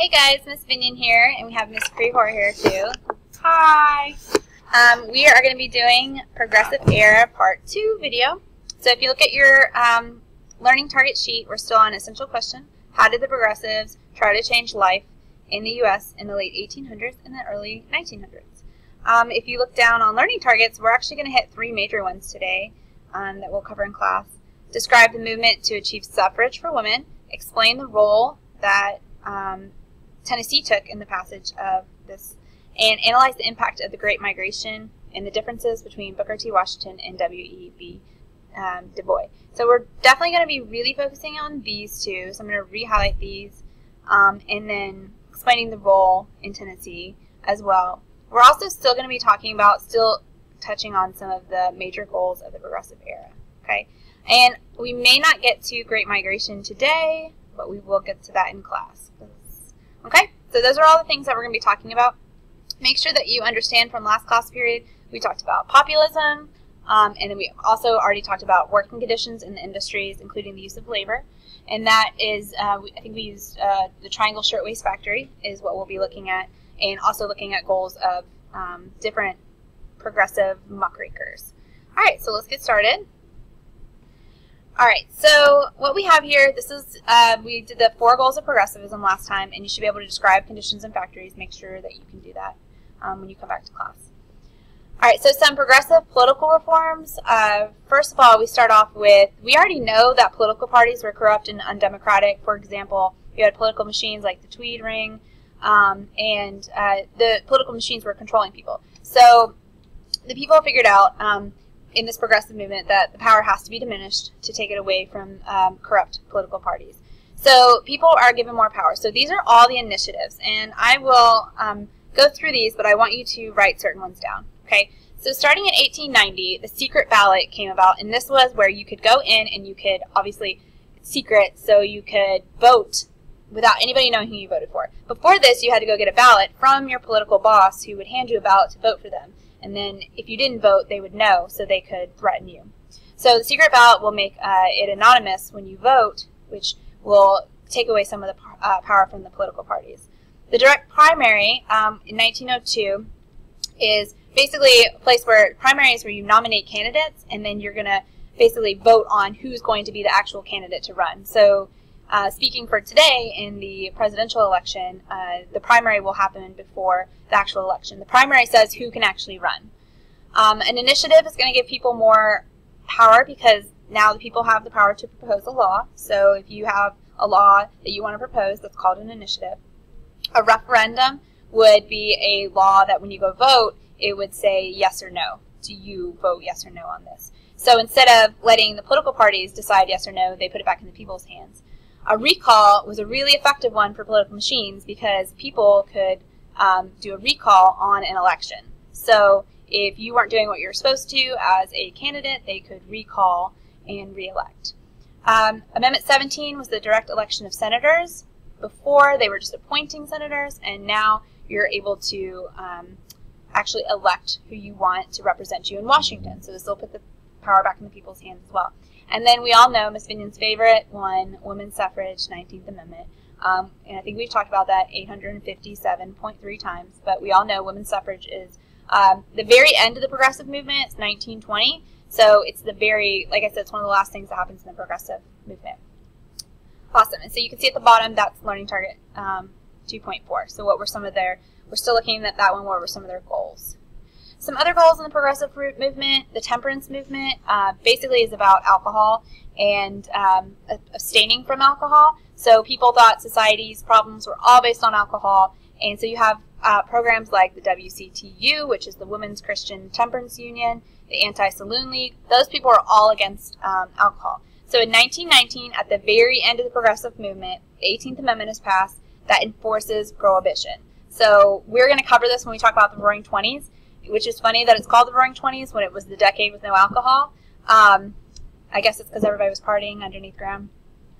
Hey guys, Miss Vignon here, and we have Miss Prehor here too. Hi. Um, we are going to be doing Progressive Era Part 2 video. So if you look at your um, learning target sheet, we're still on essential question. How did the progressives try to change life in the U.S. in the late 1800s and the early 1900s? Um, if you look down on learning targets, we're actually going to hit three major ones today um, that we'll cover in class. Describe the movement to achieve suffrage for women. Explain the role that um, Tennessee took in the passage of this and analyze the impact of the Great Migration and the differences between Booker T. Washington and W.E.B. Um, Du Bois. So we're definitely going to be really focusing on these two. So I'm going to re-highlight these um, and then explaining the role in Tennessee as well. We're also still going to be talking about, still touching on some of the major goals of the Progressive Era. Okay, and we may not get to Great Migration today, but we will get to that in class. Okay, so those are all the things that we're going to be talking about. Make sure that you understand from last class period, we talked about populism, um, and then we also already talked about working conditions in the industries, including the use of labor. And that is, uh, I think we used uh, the Triangle Shirtwaist Factory is what we'll be looking at, and also looking at goals of um, different progressive muckrakers. All right, so let's get started. All right, so what we have here, this is, uh, we did the four goals of progressivism last time, and you should be able to describe conditions in factories. Make sure that you can do that um, when you come back to class. All right, so some progressive political reforms. Uh, first of all, we start off with, we already know that political parties were corrupt and undemocratic. For example, you had political machines like the Tweed Ring, um, and uh, the political machines were controlling people. So the people figured out um, in this progressive movement that the power has to be diminished to take it away from um, corrupt political parties. So people are given more power. So these are all the initiatives, and I will um, go through these, but I want you to write certain ones down. Okay. So starting in 1890, the secret ballot came about, and this was where you could go in and you could obviously secret, so you could vote without anybody knowing who you voted for. Before this, you had to go get a ballot from your political boss, who would hand you a ballot to vote for them. And then if you didn't vote, they would know so they could threaten you. So the secret ballot will make uh, it anonymous when you vote, which will take away some of the uh, power from the political parties. The direct primary um, in 1902 is basically a place where primaries where you nominate candidates and then you're going to basically vote on who's going to be the actual candidate to run. So uh, speaking for today in the presidential election, uh, the primary will happen before the actual election. The primary says who can actually run. Um, an initiative is going to give people more power because now the people have the power to propose a law. So if you have a law that you want to propose, that's called an initiative. A referendum would be a law that when you go vote, it would say yes or no. Do you vote yes or no on this? So instead of letting the political parties decide yes or no, they put it back in the people's hands. A recall was a really effective one for political machines because people could um, do a recall on an election. So if you weren't doing what you're supposed to as a candidate, they could recall and reelect. Um, Amendment 17 was the direct election of senators. Before, they were just appointing senators, and now you're able to um, actually elect who you want to represent you in Washington. So this will put the power back in the people's hands as well. And then we all know Miss Vignon's favorite one, women's suffrage, 19th Amendment. Um, and I think we've talked about that 857.3 times, but we all know women's suffrage is um, the very end of the progressive movement. It's 1920. So it's the very, like I said, it's one of the last things that happens in the progressive movement. Awesome. And so you can see at the bottom, that's learning target um, 2.4. So what were some of their, we're still looking at that one, what were some of their goals? Some other goals in the progressive movement, the temperance movement, uh, basically is about alcohol and um, abstaining from alcohol. So people thought society's problems were all based on alcohol, and so you have uh, programs like the WCTU, which is the Women's Christian Temperance Union, the Anti-Saloon League. Those people are all against um, alcohol. So in 1919, at the very end of the progressive movement, the 18th Amendment is passed that enforces prohibition. So we're going to cover this when we talk about the Roaring Twenties which is funny that it's called the Roaring Twenties when it was the decade with no alcohol. Um, I guess it's because everybody was partying underneath ground.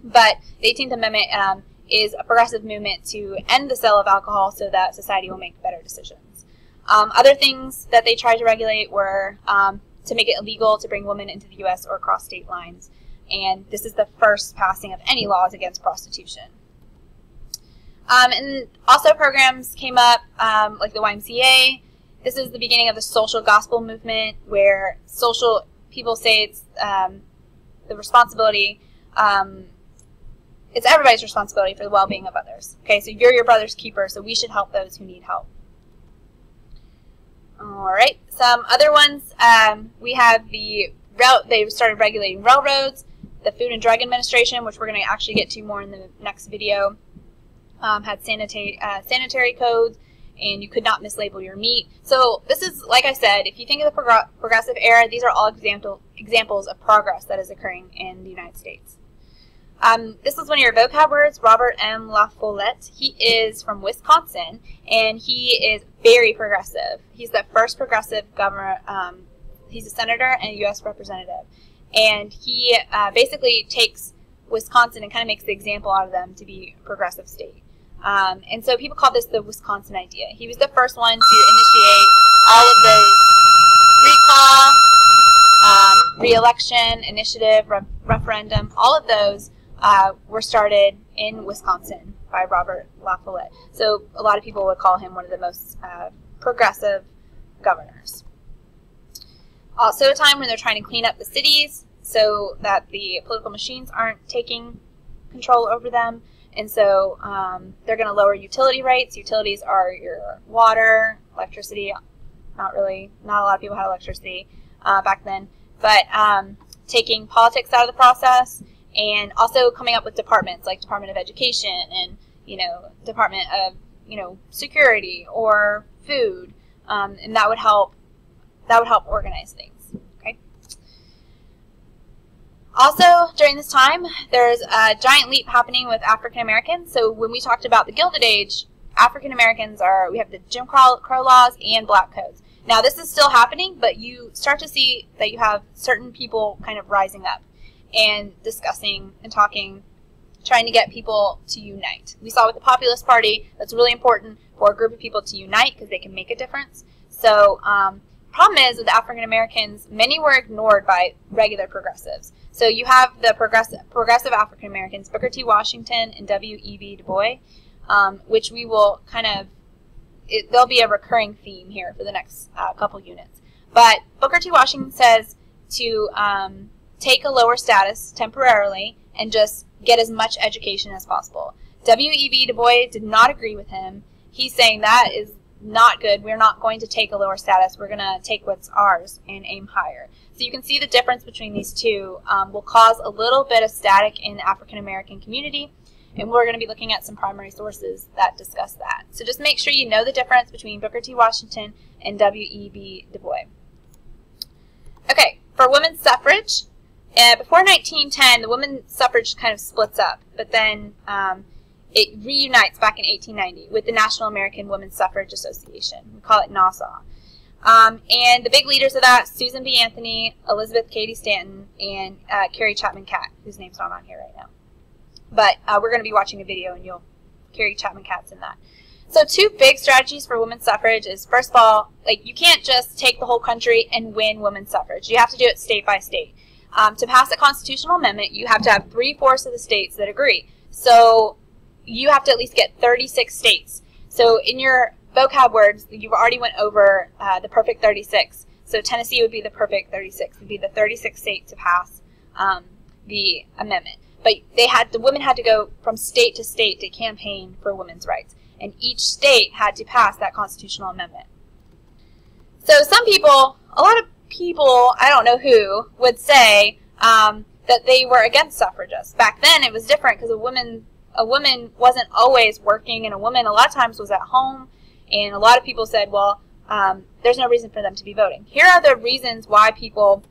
But the 18th Amendment um, is a progressive movement to end the sale of alcohol so that society will make better decisions. Um, other things that they tried to regulate were um, to make it illegal to bring women into the U.S. or across state lines. And this is the first passing of any laws against prostitution. Um, and also programs came up um, like the YMCA. This is the beginning of the social gospel movement where social people say it's um, the responsibility, um, it's everybody's responsibility for the well-being of others. Okay, so you're your brother's keeper, so we should help those who need help. All right, some other ones. Um, we have the route. They started regulating railroads. The Food and Drug Administration, which we're going to actually get to more in the next video, um, had sanitary uh, sanitary codes, and you could not mislabel your meat. So this is, like I said, if you think of the prog progressive era, these are all example examples of progress that is occurring in the United States. Um, this is one of your vocab words, Robert M. La Follette. He is from Wisconsin, and he is very progressive. He's the first progressive governor. Um, he's a senator and a U.S. representative, and he uh, basically takes Wisconsin and kind of makes the example out of them to be a progressive state. Um, and so people call this the Wisconsin idea. He was the first one to initiate all of those recall, um, re-election, initiative, re referendum, all of those uh, were started in Wisconsin by Robert La Follette. So a lot of people would call him one of the most uh, progressive governors. Also a time when they're trying to clean up the cities so that the political machines aren't taking control over them. And so um, they're going to lower utility rates. Utilities are your water, electricity. Not really, not a lot of people had electricity uh, back then. But um, taking politics out of the process and also coming up with departments like Department of Education and you know Department of you know security or food, um, and that would help that would help organize things. Okay. Also, during this time, there's a giant leap happening with African Americans. So when we talked about the Gilded Age, African Americans are we have the Jim Crow laws and black codes. Now this is still happening, but you start to see that you have certain people kind of rising up and discussing and talking, trying to get people to unite. We saw with the Populist Party, that's really important for a group of people to unite because they can make a difference. So, um, problem is with African Americans, many were ignored by regular progressives. So you have the progressive, progressive African Americans, Booker T. Washington and W.E.B. Du Bois, um, which we will kind of, it, there'll be a recurring theme here for the next uh, couple units. But Booker T. Washington says to um, take a lower status temporarily and just get as much education as possible. W.E.B. Du Bois did not agree with him. He's saying that is not good. We're not going to take a lower status. We're going to take what's ours and aim higher. So you can see the difference between these two um, will cause a little bit of static in the African American community. And we're going to be looking at some primary sources that discuss that. So just make sure you know the difference between Booker T. Washington and W.E.B. Du Bois. Okay, for women's suffrage, uh, before 1910, the women's suffrage kind of splits up, but then um, it reunites back in 1890 with the National American Women's Suffrage Association. We call it NAWSA. Um, and the big leaders of that, Susan B. Anthony, Elizabeth Cady Stanton, and uh, Carrie Chapman Catt, whose name's not on here right now. But uh, we're going to be watching a video, and you'll Carrie Chapman Catt's in that. So two big strategies for women's suffrage is, first of all, like you can't just take the whole country and win women's suffrage. You have to do it state by state. Um, to pass a constitutional amendment, you have to have three-fourths of the states that agree. So you have to at least get 36 states. So in your vocab words, you've already went over uh, the perfect 36. So Tennessee would be the perfect 36. It would be the 36th state to pass um, the amendment. But they had the women had to go from state to state to campaign for women's rights, and each state had to pass that constitutional amendment. So some people, a lot of people, I don't know who, would say um, that they were against suffragists. Back then, it was different because a woman a woman wasn't always working, and a woman a lot of times was at home. And a lot of people said, well, um, there's no reason for them to be voting. Here are the reasons why people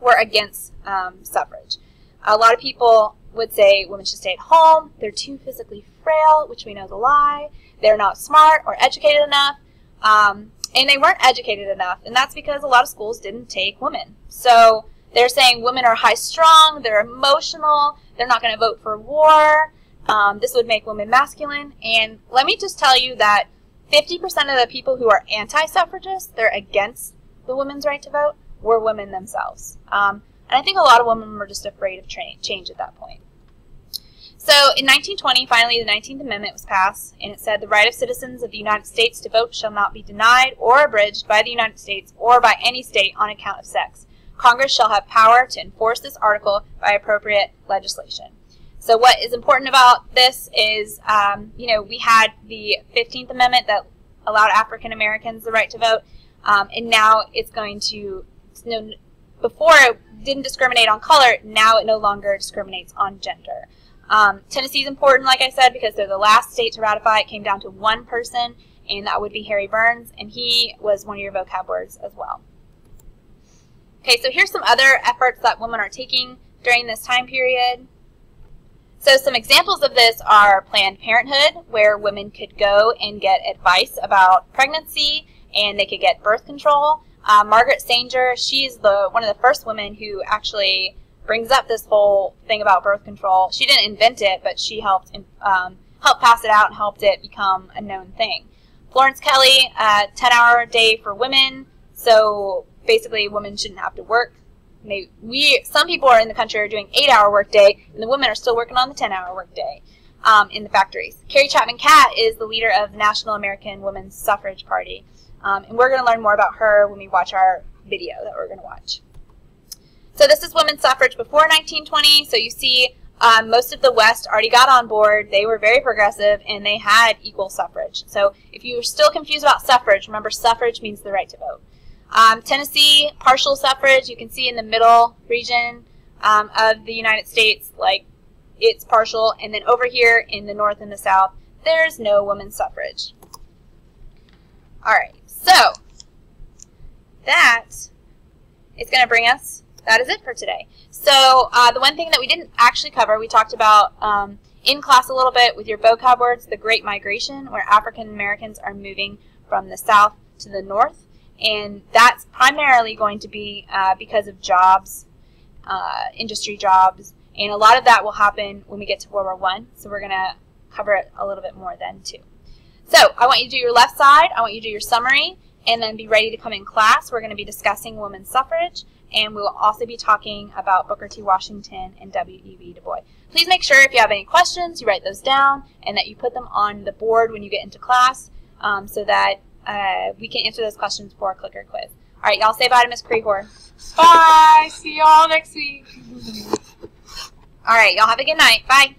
were against um, suffrage. A lot of people would say women should stay at home. They're too physically frail, which we know is a lie. They're not smart or educated enough. Um, and they weren't educated enough, and that's because a lot of schools didn't take women. So they're saying women are high strung, they're emotional, they're not going to vote for war. Um, this would make women masculine. And let me just tell you that 50% of the people who are anti-suffragists, they're against the women's right to vote, were women themselves. Um, and I think a lot of women were just afraid of change at that point. So in 1920, finally, the 19th Amendment was passed, and it said the right of citizens of the United States to vote shall not be denied or abridged by the United States or by any state on account of sex. Congress shall have power to enforce this article by appropriate legislation. So what is important about this is, um, you know, we had the 15th Amendment that allowed African Americans the right to vote, um, and now it's going to, you know, before it didn't discriminate on color, now it no longer discriminates on gender. Um, Tennessee is important, like I said, because they're the last state to ratify. It came down to one person, and that would be Harry Burns, and he was one of your vocab words as well. Okay, so here's some other efforts that women are taking during this time period. So some examples of this are Planned Parenthood, where women could go and get advice about pregnancy, and they could get birth control. Uh, Margaret Sanger, she's the one of the first women who actually brings up this whole thing about birth control. She didn't invent it, but she helped um, help pass it out and helped it become a known thing. Florence Kelley, uh, 10-hour day for women. So basically, women shouldn't have to work. They, we some people are in the country are doing eight-hour workday, and the women are still working on the 10-hour workday um, in the factories. Carrie Chapman Catt is the leader of the National American Women's Suffrage Party, um, and we're going to learn more about her when we watch our video that we're going to watch. So this is women's suffrage before 1920. So you see um, most of the West already got on board. They were very progressive and they had equal suffrage. So if you're still confused about suffrage, remember suffrage means the right to vote. Um, Tennessee, partial suffrage, you can see in the middle region um, of the United States, like it's partial. And then over here in the North and the South, there's no women's suffrage. All right, so that is going to bring us that is it for today. So uh, the one thing that we didn't actually cover, we talked about um, in class a little bit with your vocab words, the Great Migration, where African Americans are moving from the south to the north. And that's primarily going to be uh, because of jobs, uh, industry jobs, and a lot of that will happen when we get to World War One. So we're going to cover it a little bit more then too. So I want you to do your left side. I want you to do your summary and then be ready to come in class. We're going to be discussing women's suffrage and we will also be talking about Booker T. Washington and W.E.B. Du Bois. Please make sure if you have any questions, you write those down and that you put them on the board when you get into class um, so that uh, we can answer those questions for a clicker quiz. All right, y'all say bye to Miss Krehor. Bye. See y'all next week. All right, y'all have a good night. Bye.